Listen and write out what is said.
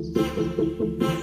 ¡Gracias!